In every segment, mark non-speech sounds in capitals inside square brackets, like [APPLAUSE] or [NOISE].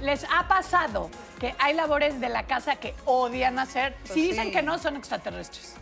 ¿Les ha pasado que hay labores de la casa que odian hacer? si dicen sí. que no, son extraterrestres.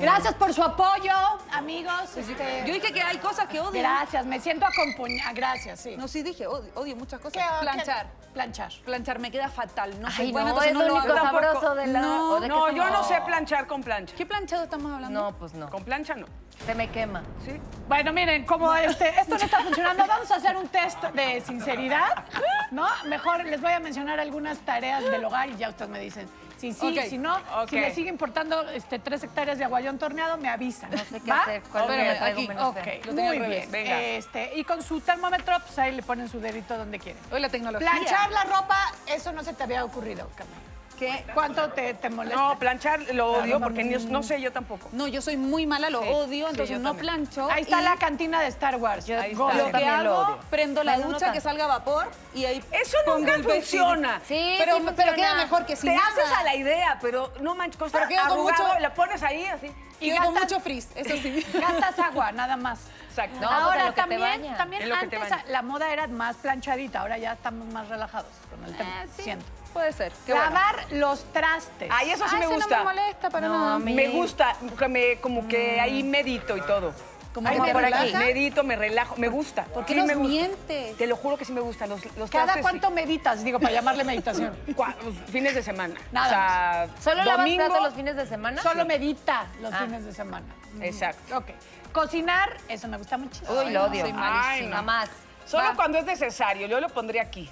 Gracias por su apoyo, amigos. Este, Yo dije que hay cosas que odio. Gracias, me siento acompañada. Gracias, sí. No, sí dije, odio, odio muchas cosas. ¿Qué- Planchar. qué- Planchar. Planchar me queda fatal. No soy Ay, buena, no, es no lo único sabroso de la... No, ¿o de qué No, yo no sé planchar con plancha. ¿Qué planchado estamos hablando? No, pues no. Con plancha no. Se me quema. ¿Sí? Bueno, miren, como este, esto no está [LAUGHS] funcionando, vamos a hacer un test de sinceridad, ¿no? Mejor les voy a mencionar algunas tareas del hogar y ya ustedes me dicen si sí, si no. Si les sigue importando este, tres hectáreas de aguayón torneado, me avisan. No sé qué ¿Va? hacer. ¿Cuál Espérame, me traigo aquí. menos? Lo muy bien. venga. Este, y con su termómetro, pues ahí le ponen su dedito donde quieren. Hoy la tecnología. Planchar la ropa, eso no se te había ocurrido, Carmen. ¿Qué? ¿Cuánto te, te molesta? No, planchar lo odio porque ni- no sé yo tampoco. No, yo soy muy mala, lo Sí, odio, sí, entonces yo no también. plancho. Ahí está y la cantina de Star Wars. Yo- Ahí yo está. Lo que también lo hago, odio. prendo la Bueno, no ducha que salga vapor y ahí Eso pongo nunca el funciona. Sí, Pero, sí pero funciona. queda mejor que sin Te nada. haces a la idea, pero no manches, cosa Pero queda con arrugado, mucho- la pones ahí así. Y Y con gastas- mucho frizz, eso sí. [LAUGHS] Gastas agua, nada más. Exacto. No, pues, ahora lo que te también, también que te antes la moda era más planchadita, ahora ya estamos más relajados con el tema. Eh, sí, Siento. Puede ser. Qué bueno. Lavar los trastes. Ay, eso sí Ay, me gusta. no me molesta para No, nada. a mí- Me gusta, me- como que ahí medito y todo. Como que me por aquí. Medito, me relajo, me gusta. ¿Por qué Sí nos me gusta. mientes? Te lo juro que sí me gustan los, los ¿Cada trastes, cuánto sí. meditas? Digo, para llamarle meditación. [LAUGHS] Cua- pues, fines de semana. Nada O sea, ¿Solo lavas domingo. platos los fines de semana? Solo medita los Ah. fines de semana. Exacto. Ok. Cocinar, eso me gusta muchísimo. Uy, lo odio. soy malísima. Ay, no. Solo Va. cuando es necesario. Yo lo pondría aquí.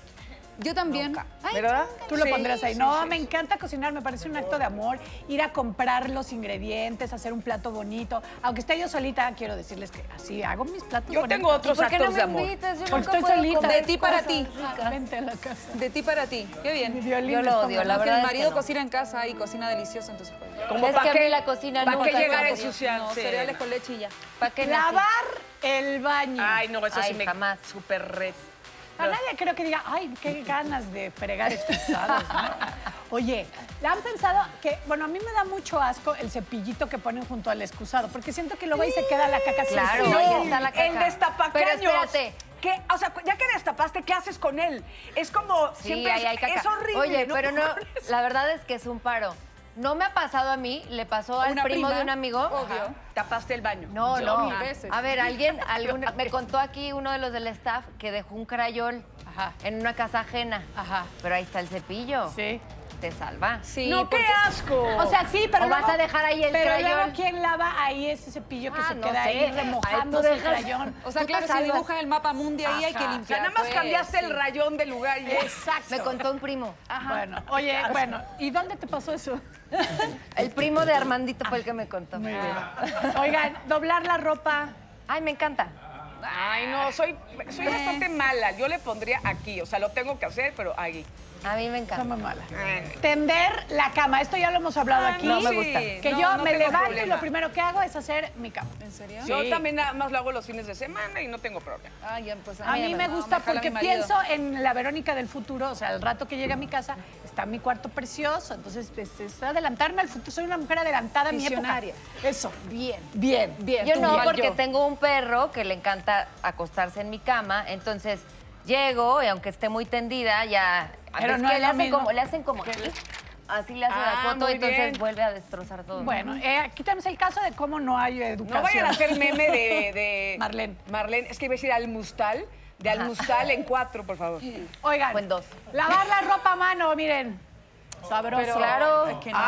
Yo también. Ay, ¿Verdad? Tú lo Sí, pondrás ahí. sí, No, sí, me sí. encanta cocinar, me parece un acto de amor. Ir a comprar los ingredientes, hacer un plato bonito. Aunque esté yo solita, quiero decirles que así hago mis platos Yo bonitos. tengo otros ¿Por qué no actos me de amor. invitas? Yo Porque estoy solita. De ti para ti. Vente a la casa. De ti para ti. Qué bien. violín Yo lo odio, la Que verdad el es marido que no. cocina en casa y cocina delicioso, entonces pues. Como Es que a qué- mí la cocina ¿Para qué llegar a es ensuciar? No, Sí. cereales con leche y ya. ¿Para qué? Lavar el baño. Ay, no, eso sí me... jamás. Súper red. A nadie creo que diga, ay, qué ganas de fregar excusados. ¿no? [LAUGHS] Oye, ¿le han pensado que, bueno, a mí me da mucho asco el cepillito que ponen junto al excusado? Porque siento que luego ahí se queda la caca sin Claro, filo. ahí está la caca. El destapacaños. Pero espérate. ¿Qué? O sea, ya que destapaste, ¿qué haces con él? Es como, Sí, siempre hay caca. es horrible. Oye, pero no, la verdad es que es un paro. No me ha pasado a mí, le pasó al primo prima, de un amigo. Obvio. Tapaste el baño. No, Yo no. mil veces. A ver, alguien, alguna- me contó aquí uno de los del staff que dejó un crayol Ajá. en una casa ajena. Ajá. Pero ahí está el cepillo. Sí. Te salva. Sí, no, qué asco. O sea, sí, pero ¿O vas a dejar ahí el pero crayón? luego, ¿quién lava ahí ese cepillo que Ah, se no queda sé. ahí Ahí remojándose tú el dejas- crayón? O sea, claro, si salvas. dibujan el mapa mundi ahí hay que Ajá. o limpiar. sea, nada más pues, cambiaste sí. el rayón del lugar y ya. Exacto. Me contó un primo. Bueno, oye, bueno, ¿y dónde te pasó eso? [LAUGHS] El primo de Armandito fue el que me contó. Muy bien. Oigan, doblar la ropa. Ay, me encanta. Ay, no, soy, soy bastante mala. Yo le pondría aquí. O sea, lo tengo que hacer, pero aquí. A mí me encanta. muy mala. Ay. Tender la cama. Esto ya lo hemos hablado Ah, aquí. no me gusta. Que No, yo no me tengo levanto y problema. lo primero que hago es hacer mi cama. ¿En serio? Yo también nada más lo hago los fines de semana y no tengo problema. Ah, ya, pues A mí me no, gusta porque pienso en la Verónica del futuro, o sea, al rato que llegue a mi casa está mi cuarto precioso, entonces pues, es adelantarme al futuro, soy una mujer adelantada a mi época. Visionaria. Eso, bien, bien, bien. Yo tú no, bien, porque yo. tengo un perro que le encanta acostarse en mi cama, entonces llego y aunque esté muy tendida, ya... Pero es no que es le hacen como, le hacen como así le hacen Ah, la foto y entonces bien. vuelve a destrozar todo. Bueno, eh, aquí tenemos el caso de cómo no hay educación. No vayan a hacer meme de, [LAUGHS] de- Marlene. Marlene, es que iba a decir Almustal. De Almustal en cuatro, por favor. Oigan, Buen dos. lavar la ropa a mano, miren. Sabroso. Pero- Claro. Ay, que no.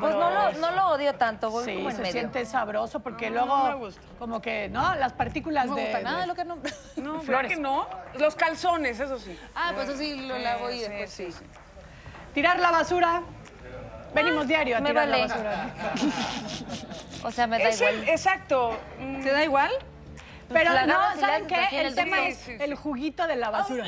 Pues no lo, no lo odio tanto, voy Sí, como en se medio. siente sabroso porque No, luego no me gusta. como que, ¿no? Las partículas No me de... gusta nada de- lo que no. [LAUGHS] No, Flores. que no? Los calzones, eso sí. Ah, pues eso sí lo lavo y Sí, después sí, sí. Tirar la basura. Venimos diario a me tirar vale. la basura. [LAUGHS] O sea, me da Es el- igual. exacto. Mm, ¿Te da igual? Pero la no, ¿saben qué? El el tema es Sí, sí, el juguito de la basura.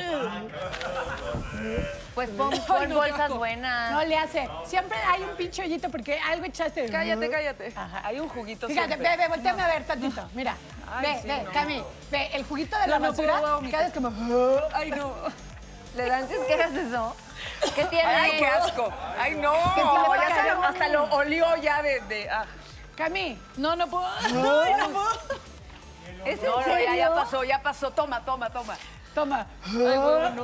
Pues pon, pon no, bolsas buenas. No le hace. Siempre hay un pinche hoyito porque algo echaste. Cállate, cállate. Ajá. Hay un juguito Fíjate, siempre. ve, ve, volteame a ver tantito. Mira. Ay, ve, sí, ve, no. Cami. Ve, el juguito de la No, no basura. Cada vez como. Ay, no. ¿Le dan qué haces eso? ¿Qué tiene? Ay, qué asco. Ay, no. Ya se lo- hasta lo olió ya de... de- ah. Cami. No, no puedo. Ay, no [LAUGHS] puedo. ¿Es en No, no, ya, ya pasó, ya pasó. Toma, toma, toma. Toma. Ay, bueno, [LAUGHS] no.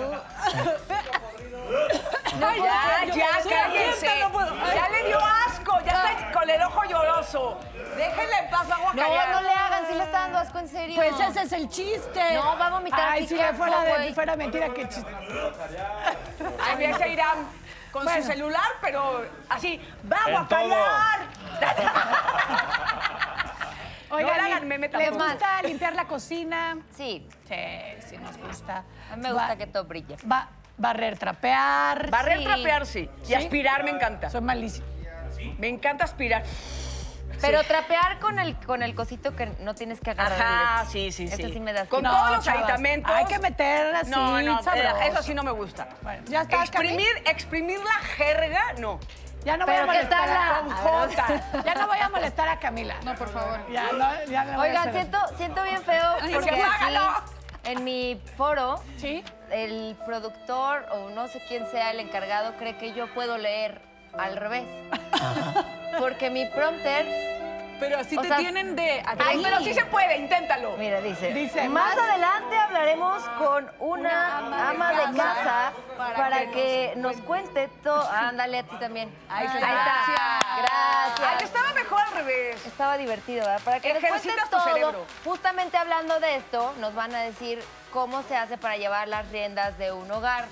Ay, ya, ya, Sí, cállense. no. Ya le dio asco, ya está con el ojo lloroso. Déjenla en paz, vamos a No, callar. no le hagan, si le está dando asco en serio. Pues ese es el chiste. No, va a vomitar Ay, si asco, fuera, de, fuera mentira, qué chiste. Ay, mira, ese Irán con Bueno. su celular, pero así, vamos En a todo. callar. [LAUGHS] Oigan, ¿y hagan meme ¿les tampoco. gusta limpiar la cocina? Sí, Sí, sí nos gusta. a mí me gusta Va- que todo brille. va- barrer, trapear. Barrer, Sí. trapear, sí. Y aspirar me encanta. Soy malísima. Me encanta aspirar. Pero trapear con el, con el cosito que no tienes que agarrar. Ajá, directo. sí, sí, sí. Eso sí me da Con todos los chavas, aditamentos. Hay que meter así, No, no, sabroso. eh, eso sí no me gusta. Bueno, ya está, Exprimir, exprimir la jerga, no. Ya no voy a Pero ¿qué molestar a J. Ya no voy a molestar a Camila. No, por favor. Ya no, ya no voy a Oigan, hacer siento, siento bien feo porque sí, aquí, en mi foro, el productor o no sé quién sea el encargado cree que yo puedo leer al revés. Porque mi prompter, Pero así O te sea, tienen de... Ay, pero sí se puede, inténtalo. mira, dice, Dice, más más- adelante hablaremos con una, ama, de, casa, para, que, nos cuente todo. Ándale a ti también. Ahí está. está. Gracias. Ay, estaba mejor al revés. Estaba divertido, ¿verdad? Para que nos Ejercitas tu todo. cerebro. Justamente hablando de esto, nos van a decir cómo se hace para llevar las riendas de un hogar.